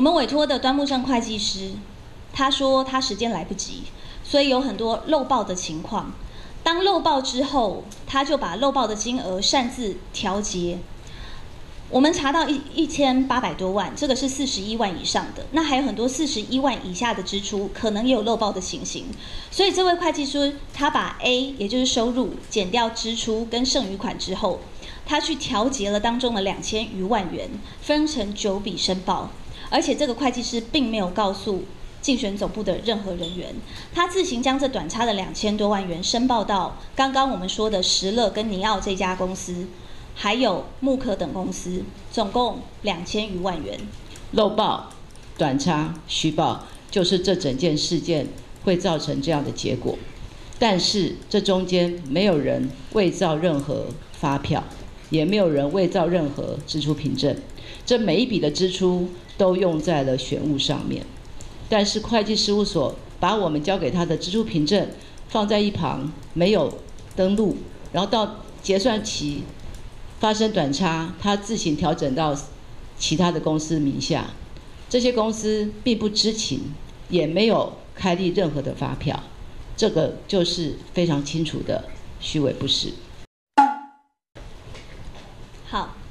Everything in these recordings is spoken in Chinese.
我们委托的端木正会计师，他说他时间来不及，所以有很多漏报的情况。当漏报之后，他就把漏报的金额擅自调节。我们查到一一千八百多万，这个是四十一万以上的，那还有很多四十一万以下的支出，可能也有漏报的情形。所以这位会计师他把 A 也就是收入减掉支出跟剩余款之后，他去调节了当中的两千余万元，分成九笔申报，而且这个会计师并没有告诉竞选总部的任何人员，他自行将这短差的两千多万元申报到刚刚我们说的石乐跟尼奥这家公司。还有木可等公司，总共两千余万元漏报、短差、虚报，就是这整件事件会造成这样的结果。但是这中间没有人伪造任何发票，也没有人伪造任何支出凭证，这每一笔的支出都用在了选务上面。但是会计事务所把我们交给他的支出凭证放在一旁，没有登录，然后到结算期。发生短差，他自行调整到其他的公司名下，这些公司并不知情，也没有开立任何的发票，这个就是非常清楚的虚伪不实。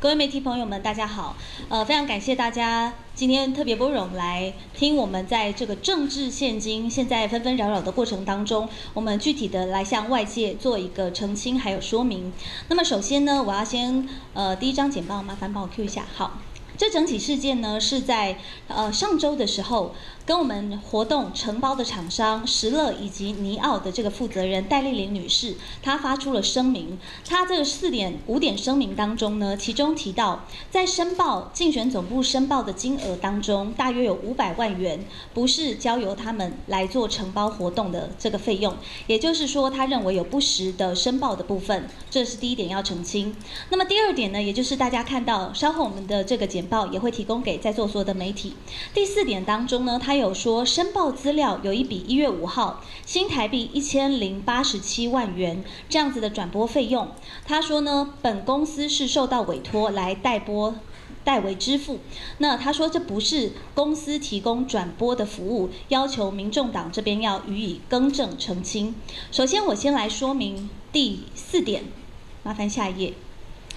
各位媒体朋友们，大家好，呃，非常感谢大家今天特别拨冗来听我们在这个政治现金现在纷纷扰扰的过程当中，我们具体的来向外界做一个澄清还有说明。那么首先呢，我要先呃第一张简报，麻烦帮我 Q 一下，好。这整起事件呢，是在呃上周的时候，跟我们活动承包的厂商石乐以及尼奥的这个负责人戴丽玲女士，她发出了声明。她这个四点五点声明当中呢，其中提到，在申报竞选总部申报的金额当中，大约有五百万元不是交由他们来做承包活动的这个费用，也就是说，他认为有不实的申报的部分，这是第一点要澄清。那么第二点呢，也就是大家看到稍后我们的这个简。报也会提供给在座所有的媒体。第四点当中呢，他有说申报资料有一笔一月五号新台币一千零八十七万元这样子的转播费用。他说呢，本公司是受到委托来代播代为支付。那他说这不是公司提供转播的服务，要求民众党这边要予以更正澄清。首先我先来说明第四点，麻烦下一页。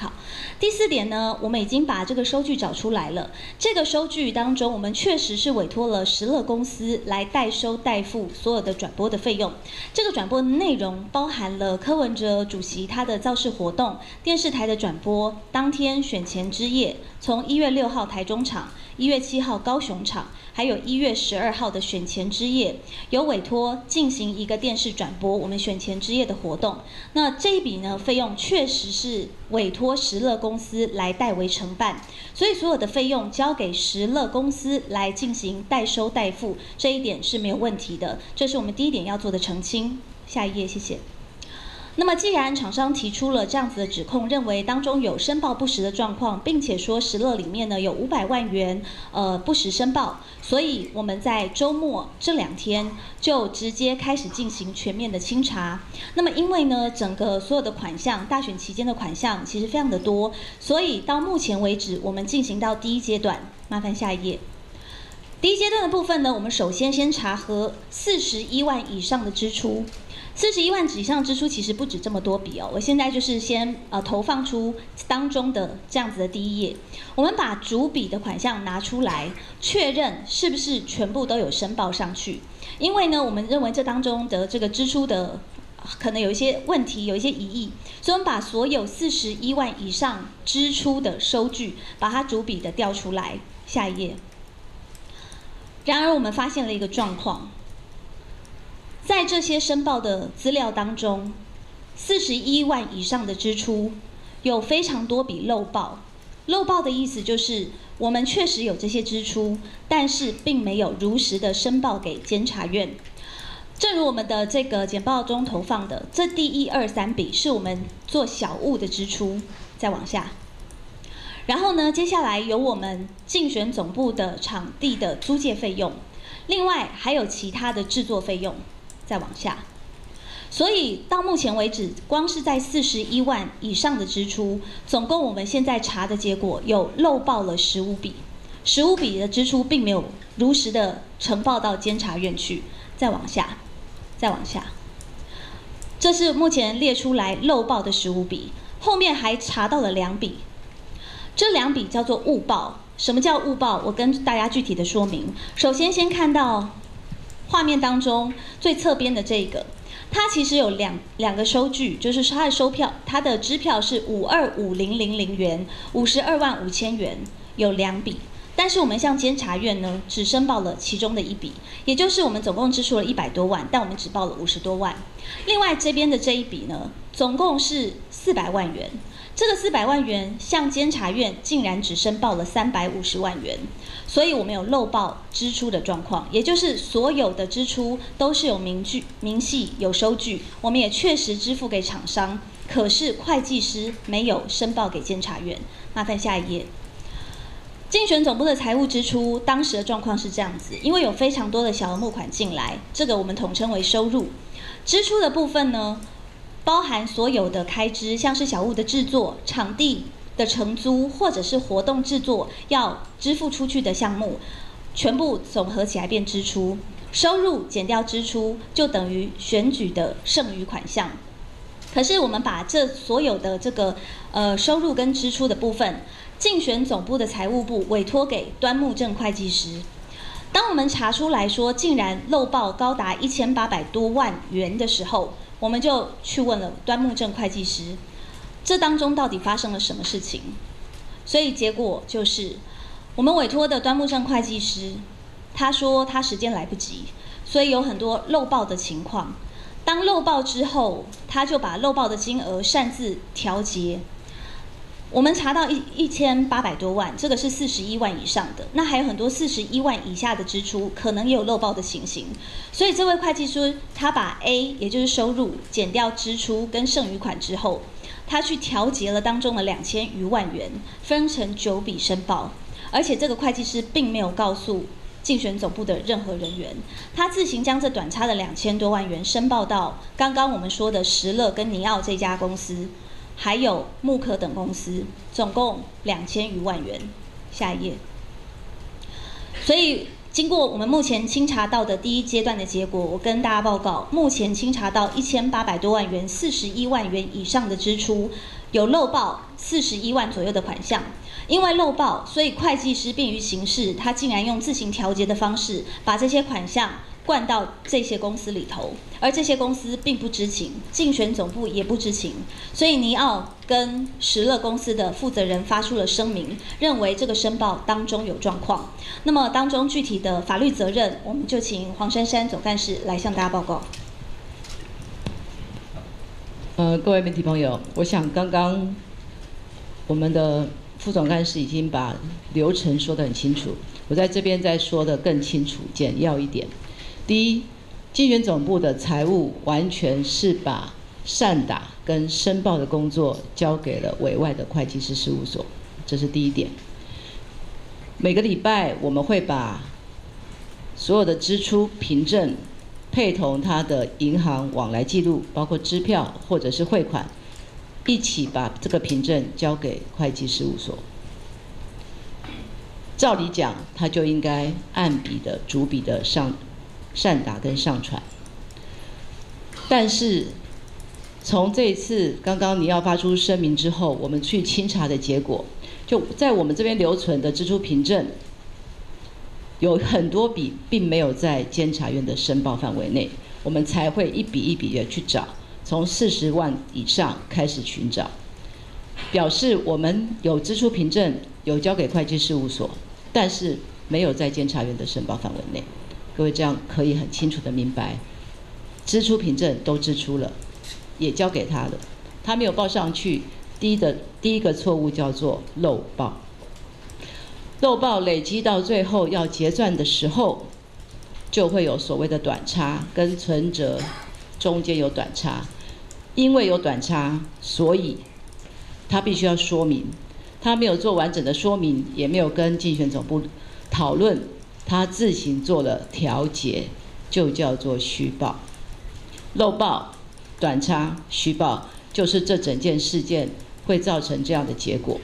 好，第四点呢，我们已经把这个收据找出来了。这个收据当中，我们确实是委托了石乐公司来代收代付所有的转播的费用。这个转播内容包含了柯文哲主席他的造势活动、电视台的转播、当天选前之夜，从一月六号台中场、一月七号高雄场。还有一月十二号的选前之夜，有委托进行一个电视转播我们选前之夜的活动。那这一笔呢费用确实是委托石乐公司来代为承办，所以所有的费用交给石乐公司来进行代收代付，这一点是没有问题的。这是我们第一点要做的澄清。下一页，谢谢。那么，既然厂商提出了这样子的指控，认为当中有申报不实的状况，并且说石乐里面呢有五百万元呃不实申报，所以我们在周末这两天就直接开始进行全面的清查。那么，因为呢整个所有的款项，大选期间的款项其实非常的多，所以到目前为止，我们进行到第一阶段，麻烦下一页。第一阶段的部分呢，我们首先先查核四十一万以上的支出。四十一万以上支出其实不止这么多笔哦，我现在就是先呃投放出当中的这样子的第一页，我们把主笔的款项拿出来，确认是不是全部都有申报上去，因为呢，我们认为这当中的这个支出的可能有一些问题，有一些疑义，所以我们把所有四十一万以上支出的收据，把它主笔的调出来，下一页。然而我们发现了一个状况。在这些申报的资料当中，四十一万以上的支出有非常多笔漏报。漏报的意思就是，我们确实有这些支出，但是并没有如实的申报给监察院。正如我们的这个简报中投放的，这第一二三笔是我们做小物的支出，再往下。然后呢，接下来有我们竞选总部的场地的租借费用，另外还有其他的制作费用。再往下，所以到目前为止，光是在四十一万以上的支出，总共我们现在查的结果有漏报了十五笔，十五笔的支出并没有如实的呈报到监察院去。再往下，再往下，这是目前列出来漏报的十五笔，后面还查到了两笔，这两笔叫做误报。什么叫误报？我跟大家具体的说明。首先，先看到画面当中最侧边的这个，它其实有两两个收据，就是它的收票，它的支票是五二五零零零元，五十二万五千元，有两笔。但是我们向监察院呢，只申报了其中的一笔，也就是我们总共支出了一百多万，但我们只报了五十多万。另外这边的这一笔呢，总共是四百万元。这个四百万元向监察院竟然只申报了三百五十万元，所以我们有漏报支出的状况，也就是所有的支出都是有明据、明细、有收据，我们也确实支付给厂商，可是会计师没有申报给监察院。麻烦下一页。竞选总部的财务支出，当时的状况是这样子，因为有非常多的小额募款进来，这个我们统称为收入。支出的部分呢？包含所有的开支，像是小物的制作、场地的承租，或者是活动制作要支付出去的项目，全部总合起来变支出。收入减掉支出，就等于选举的剩余款项。可是我们把这所有的这个呃收入跟支出的部分，竞选总部的财务部委托给端木正会计师。当我们查出来说，竟然漏报高达一千八百多万元的时候，我们就去问了端木正会计师，这当中到底发生了什么事情？所以结果就是，我们委托的端木正会计师，他说他时间来不及，所以有很多漏报的情况。当漏报之后，他就把漏报的金额擅自调节。我们查到一一千八百多万，这个是四十一万以上的，那还有很多四十一万以下的支出，可能也有漏报的情形。所以这位会计师他把 A 也就是收入减掉支出跟剩余款之后，他去调节了当中的两千余万元，分成九笔申报，而且这个会计师并没有告诉竞选总部的任何人员，他自行将这短差的两千多万元申报到刚刚我们说的石乐跟尼奥这家公司。还有木可等公司，总共两千余万元。下一页。所以，经过我们目前清查到的第一阶段的结果，我跟大家报告，目前清查到一千八百多万元、四十一万元以上的支出，有漏报四十一万左右的款项。因为漏报，所以会计师便于行事，他竟然用自行调节的方式，把这些款项。灌到这些公司里头，而这些公司并不知情，竞选总部也不知情，所以尼奥跟石乐公司的负责人发出了声明，认为这个申报当中有状况。那么当中具体的法律责任，我们就请黄珊珊总干事来向大家报告。呃，各位媒体朋友，我想刚刚我们的副总干事已经把流程说得很清楚，我在这边再说的更清楚、简要一点。第一，竞选总部的财务完全是把善打跟申报的工作交给了委外的会计师事务所，这是第一点。每个礼拜我们会把所有的支出凭证配同他的银行往来记录，包括支票或者是汇款，一起把这个凭证交给会计事务所。照理讲，他就应该按笔的逐笔的上。善打跟上传，但是从这一次刚刚你要发出声明之后，我们去清查的结果，就在我们这边留存的支出凭证，有很多笔并没有在监察院的申报范围内，我们才会一笔一笔的去找，从四十万以上开始寻找，表示我们有支出凭证有交给会计事务所，但是没有在监察院的申报范围内。各位这样可以很清楚的明白，支出凭证都支出了，也交给他了，他没有报上去。第一的第一个错误叫做漏报，漏报累积到最后要结算的时候，就会有所谓的短差，跟存折中间有短差，因为有短差，所以他必须要说明，他没有做完整的说明，也没有跟竞选总部讨论。他自行做了调节，就叫做虚报、漏报、短差、虚报，就是这整件事件会造成这样的结果。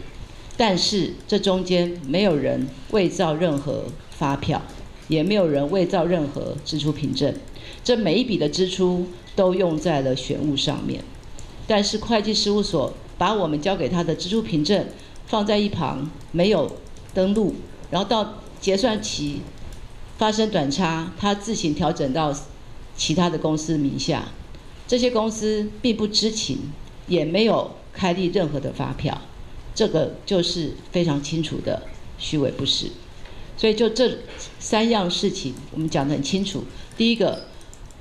但是这中间没有人伪造任何发票，也没有人伪造任何支出凭证，这每一笔的支出都用在了选务上面。但是会计事务所把我们交给他的支出凭证放在一旁，没有登录，然后到结算期发生短差，他自行调整到其他的公司名下，这些公司并不知情，也没有开立任何的发票，这个就是非常清楚的虚伪不实。所以就这三样事情，我们讲得很清楚。第一个，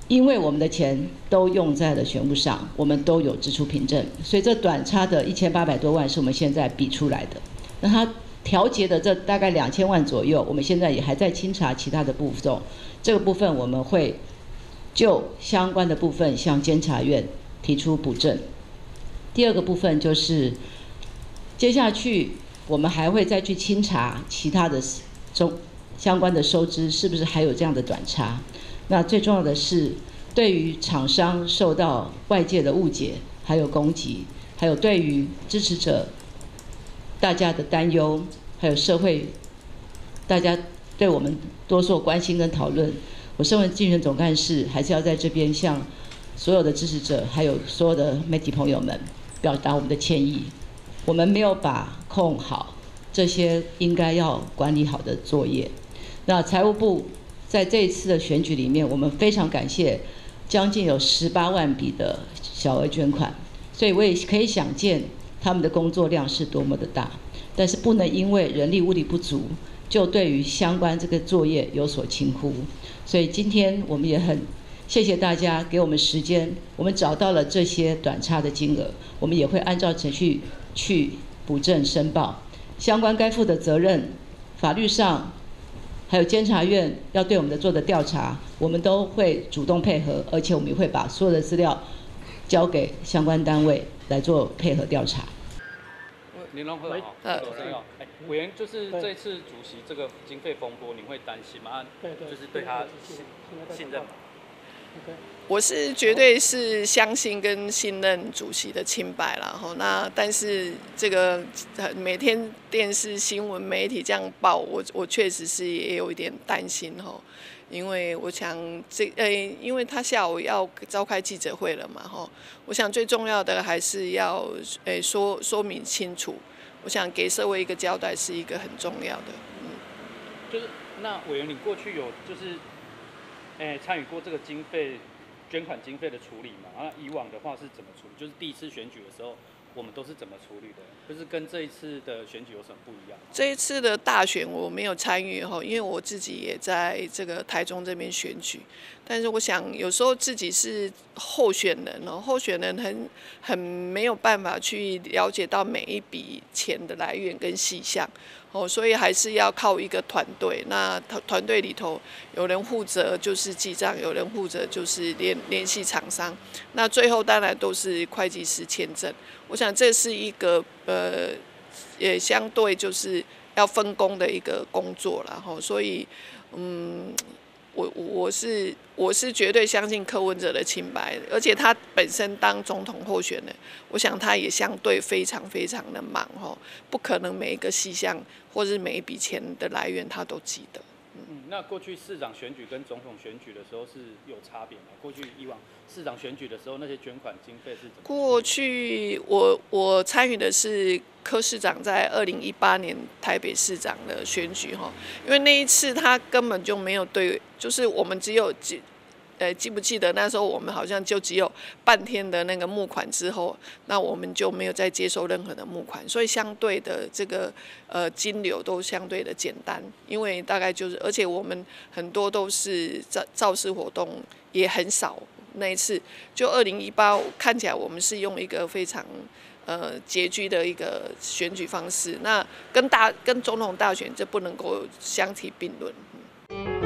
因为我们的钱都用在了选务上，我们都有支出凭证，所以这短差的一千八百多万是我们现在比出来的。那他调节的这大概两千万左右，我们现在也还在清查其他的步骤，这个部分我们会就相关的部分向监察院提出补正。第二个部分就是接下去我们还会再去清查其他的中相关的收支是不是还有这样的短差。那最重要的是，对于厂商受到外界的误解还有攻击，还有对于支持者大家的担忧，还有社会大家对我们多做关心跟讨论，我身为竞选总干事，还是要在这边向所有的支持者还有所有的媒体朋友们表达我们的歉意。我们没有把控好这些应该要管理好的作业。那财务部在这一次的选举里面，我们非常感谢将近有十八万笔的小额捐款，所以我也可以想见他们的工作量是多么的大。但是不能因为人力物力不足，就对于相关这个作业有所轻忽。所以今天我们也很谢谢大家给我们时间，我们找到了这些短差的金额，我们也会按照程序。去补正申报，相关该负的责任，法律上，还有监察院要对我们的做的调查，我们都会主动配合，而且我们也会把所有的资料交给相关单位来做配合调查。林龙鹤好，呃，哎，委员就是这次主席这个经费风波，你会担心吗？对对，就是对他信信任吗？我是绝对是相信跟信任主席的清白了哈。那但是这个每天电视新闻媒体这样报，我我确实是也有一点担心哈。因为我想这诶，因为他下午要召开记者会了嘛哈。我想最重要的还是要诶说说明清楚。我想给社会一个交代是一个很重要的。嗯，就是那委员，你过去有就是。哎，参与过这个经费捐款经费的处理嘛？那以往的话是怎么处理？就是第一次选举的时候，我们都是怎么处理的？就是跟这一次的选举有什么不一样？这一次的大选我没有参与哈，因为我自己也在这个台中这边选举。但是我想，有时候自己是候选人哦，候选人很很没有办法去了解到每一笔钱的来源跟细项。哦，所以还是要靠一个团队。那团团队里头有人负责就是记账，有人负责就是联联系厂商。那最后当然都是会计师签证。我想这是一个呃，也相对就是要分工的一个工作了。哈，所以嗯。我我是我是绝对相信柯文哲的清白，而且他本身当总统候选人，我想他也相对非常非常的忙吼，不可能每一个细项或是每一笔钱的来源他都记得。那过去市长选举跟总统选举的时候是有差别吗？过去以往市长选举的时候，那些捐款经费是怎么？过去我我参与的是柯市长在二零一八年台北市长的选举哈，因为那一次他根本就没有对，就是我们只有几。呃，记不记得那时候我们好像就只有半天的那个募款之后，那我们就没有再接受任何的募款，所以相对的这个呃金流都相对的简单，因为大概就是，而且我们很多都是造造势活动也很少，那一次就二零一八看起来我们是用一个非常呃拮据的一个选举方式，那跟大跟总统大选这不能够相提并论。